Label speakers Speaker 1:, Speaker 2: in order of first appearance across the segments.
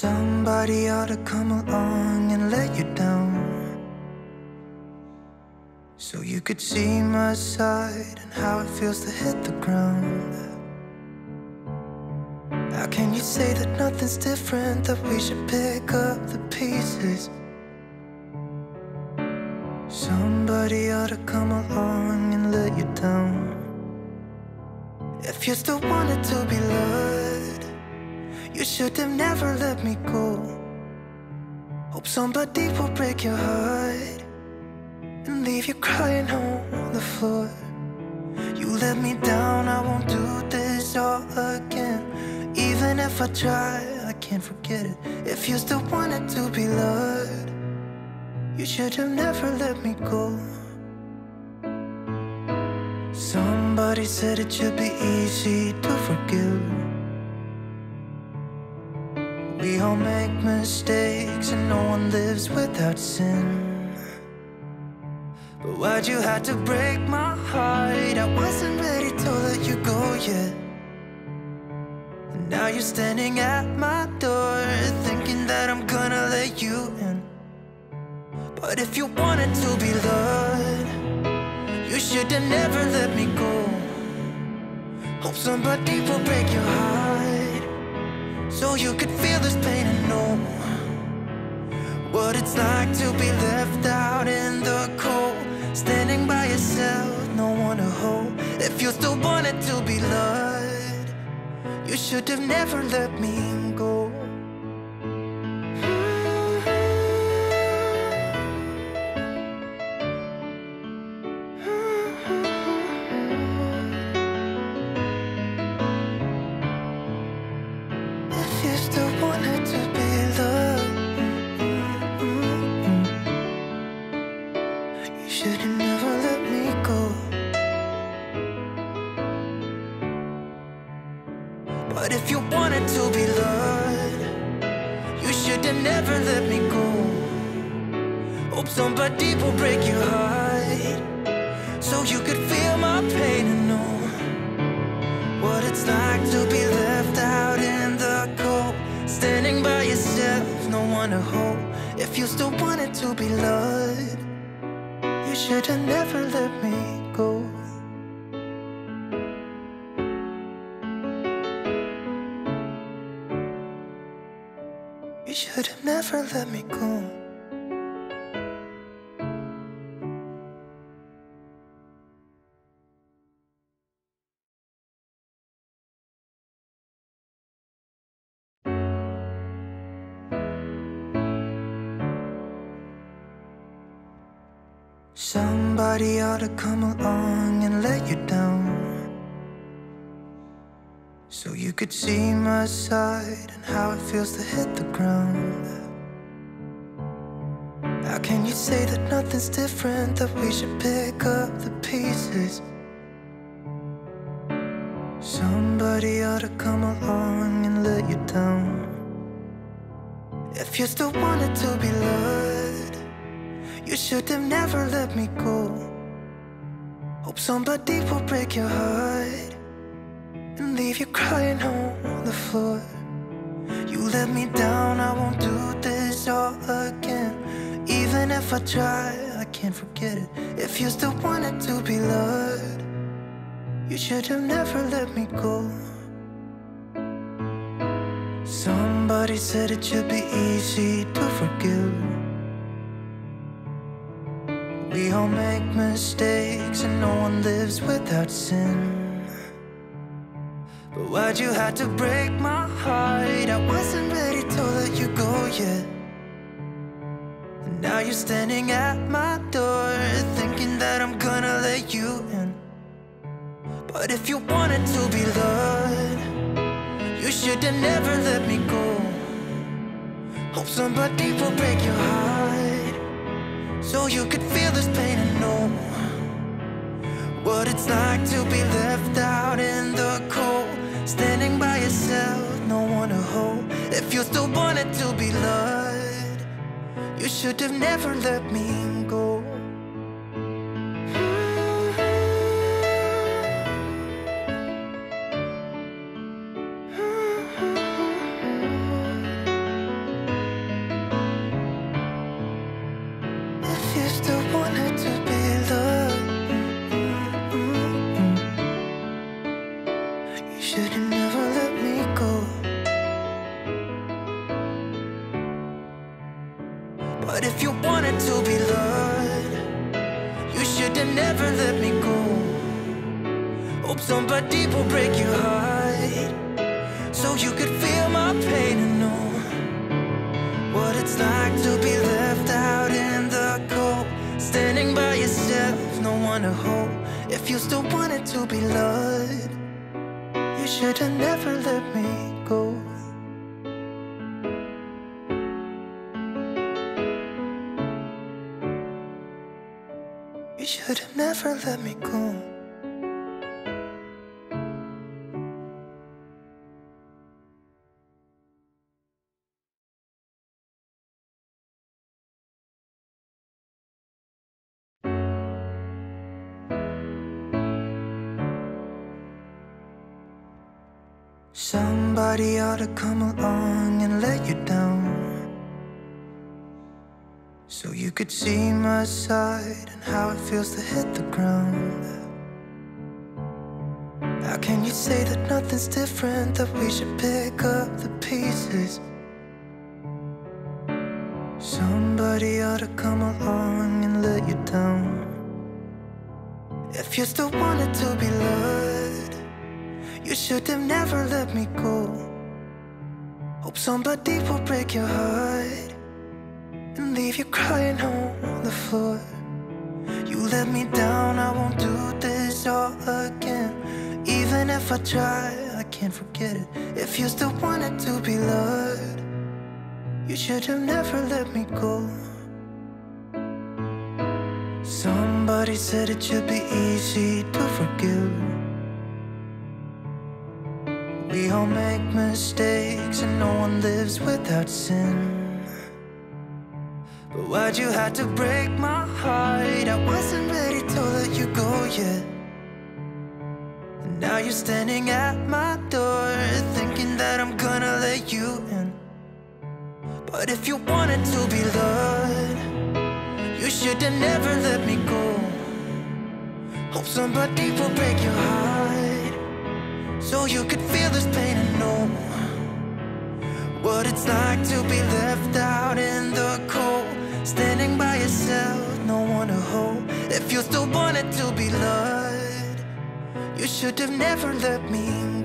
Speaker 1: Somebody ought to come along and let you down. So you could see my side and how it feels to hit the ground. How can you say that nothing's different, that we should pick up the pieces? Somebody ought to come along and let you down. If you still wanted to be loved, you should have never let me go. Hope somebody will break your heart and leave you crying on the floor. You let me down, I won't do this all again. Even if I try, I can't forget it. If you still wanted to be loved, you should have never let me go. Somebody said it should be easy to forgive. We all make mistakes and no one lives without sin. But why'd you have to break my heart? I wasn't ready to let you go yet. And now you're standing at my door, thinking that I'm gonna let you in. But if you wanted to be loved, you should have never let me go. Hope somebody will break your heart, so you could feel this pain and know what it's like to be left out in the cold. Standing by yourself, no one to hold. If you still wanted to be loved, you should have never let me Hope somebody will break your heart, so you could feel my pain and know what it's like to be left out in the cold. Standing by yourself, no one to hold. If you still wanted to be loved, you should have never let me go. You should have never let me go. Somebody ought to come along and let you down. So you could see my side and how it feels to hit the ground. How can you say that nothing's different, that we should pick up the pieces? Somebody ought to come along and let you down. If you still wanted to be loved, you should have never let me go. Hope somebody will break your heart and leave you crying on the floor. You let me down, I won't do this all again. Even if I try, I can't forget it. If you still wanted to be loved, you should have never let me go. Somebody said it should be easy to forgive. We all make mistakes and no one lives without sin. But why'd you have to break my heart? I wasn't ready to let you go yet. And now you're standing at my door, thinking that I'm gonna let you in. But if you wanted to be loved, you should have never let me go. Hope somebody will break your heart, so you could feel this pain and know what it's like to be left out in the cold. Standing by yourself, no one to hold. If you still wanted to be loved, you should have never let me go. Should've never let me go. But if you wanted to be loved You should've never let me go. Hope somebody will break your heart So you could feel my pain and know What it's like to be left out in the cold. Standing by yourself, no one to hold. If you still wanted to be loved should have never let me go. You should have never let me go Somebody ought to come along and let you down. So you could see my side and how it feels to hit the ground. How can you say that nothing's different, that we should pick up the pieces? Somebody ought to come along and let you down. If you still wanted to be loved you should have never let me go. Hope somebody will break your heart And leave you crying on the floor. You let me down, I won't do this all again. Even if I try, I can't forget it. If you still wanted to be loved You should have never let me go. Somebody said it should be easy to forgive we all make mistakes and no one lives without sin. But why'd you have to break my heart? I wasn't ready to let you go yet And now you're standing at my door Thinking that I'm gonna let you in. But if you wanted to be loved You should have never let me go. Hope somebody will break your heart so you could feel this pain and know What it's like to be left out in the cold. Standing by yourself, no one to hold. If you still wanted to be loved You should have never let me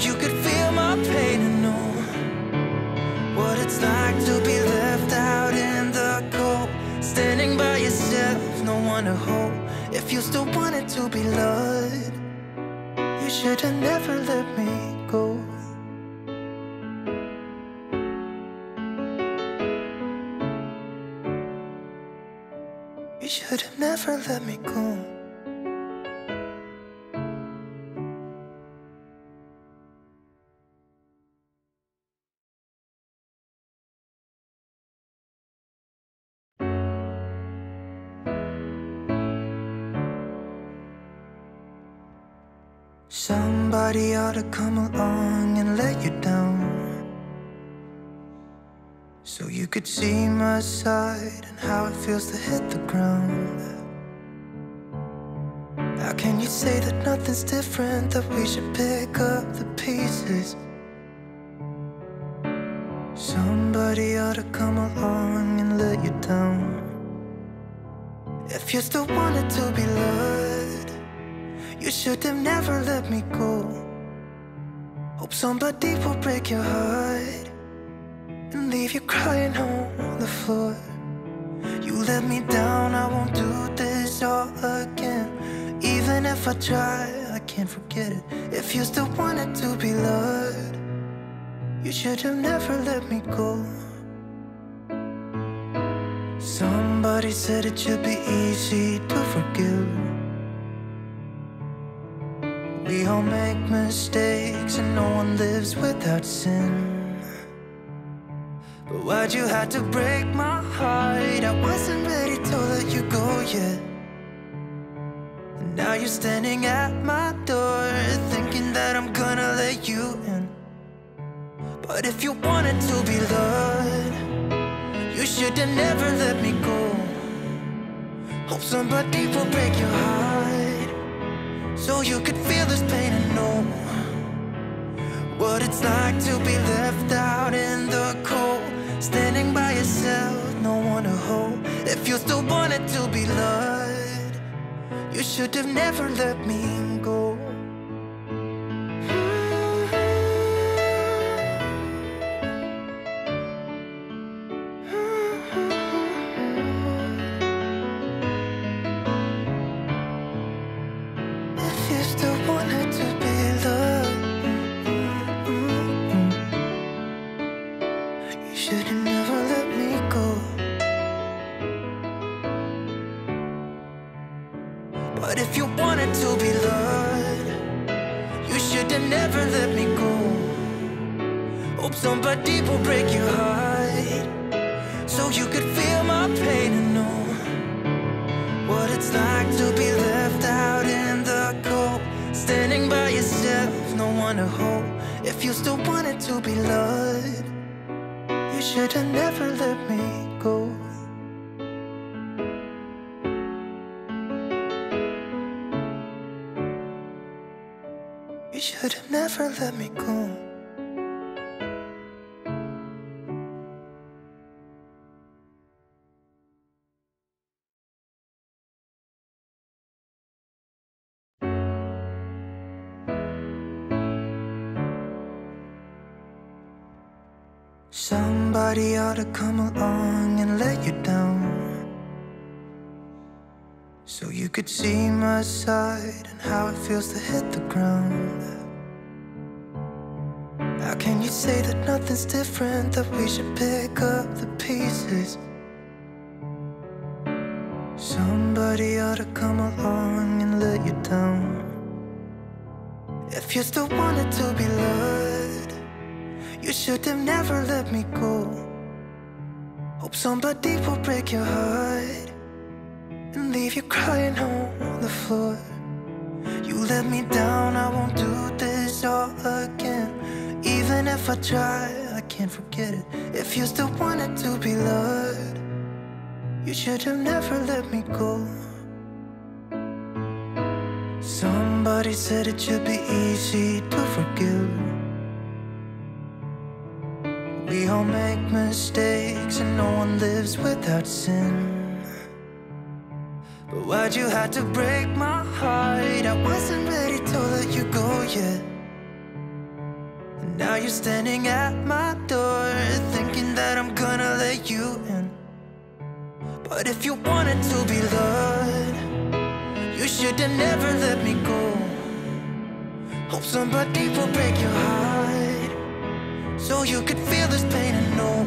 Speaker 1: You could feel my pain and know what it's like to be left out in the cold. Standing by yourself, no one to hold. If you still wanted to be loved You should have never let me go. You should have never let me go Somebody ought to come along and let you down. So you could see my side and how it feels to hit the ground. How can you say that nothing's different, that we should pick up the pieces? Somebody ought to come along and let you down. If you still wanted to be loved you should have never let me go. Hope somebody will break your heart And leave you crying on the floor. You let me down, I won't do this all again. Even if I try, I can't forget it. If you still wanted to be loved You should have never let me go. Somebody said it should be easy to forgive we all make mistakes and no one lives without sin But why'd you have to break my heart? I wasn't ready to let you go yet. And now you're standing at my door, thinking that I'm gonna let you in. But if you wanted to be loved, you should have never let me go. Hope somebody will break your heart, so you could feel this pain and know what it's like to be left out in the cold. Standing by yourself, no one to hold. If you still wanted to be loved, you should have never let me go. But if you wanted to be loved, you should have never let me go. Hope somebody will break your heart, so you could feel my pain and know what it's like to be left out in the cold. Standing by yourself, no one to hold. If you still wanted to be loved, you should have never Should have never let me go. Somebody ought to come along and let you down. So you could see my side and how it feels to hit the ground. Say that nothing's different, that we should pick up the pieces? Somebody ought to come along and let you down. If you still wanted to be loved, you should have never let me go. Hope somebody will break your heart and leave you crying on the floor. You let me down, I won't do this all again. Even if I try, I can't forget it. If you still wanted to be loved, you should have never let me go. Somebody said it should be easy to forgive. We all make mistakes and no one lives without sin. But why'd you have to break my heart? I wasn't ready to let you go yet. Now you're standing at my door, thinking that I'm gonna let you in. But if you wanted to be loved, you should have never let me go. Hope somebody will break your heart, so you could feel this pain and know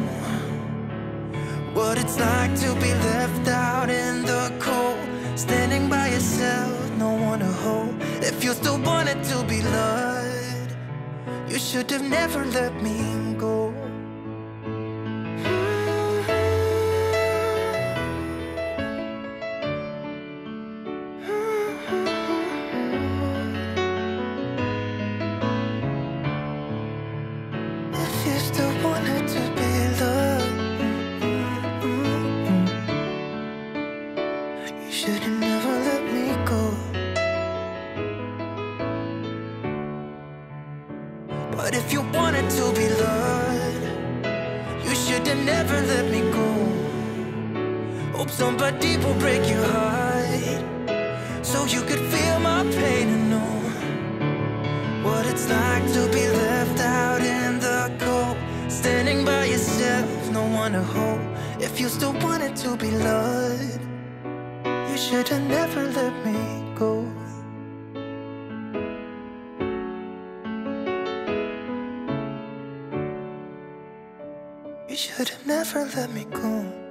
Speaker 1: what it's like to be left out in the cold. Standing by yourself, no one to hold. If you still wanted to be loved, you should have never let me go. Like to be left out in the cold. Standing by yourself, no one to hold. If you still wanted to be loved, you should have never let me go. You should have never let me go.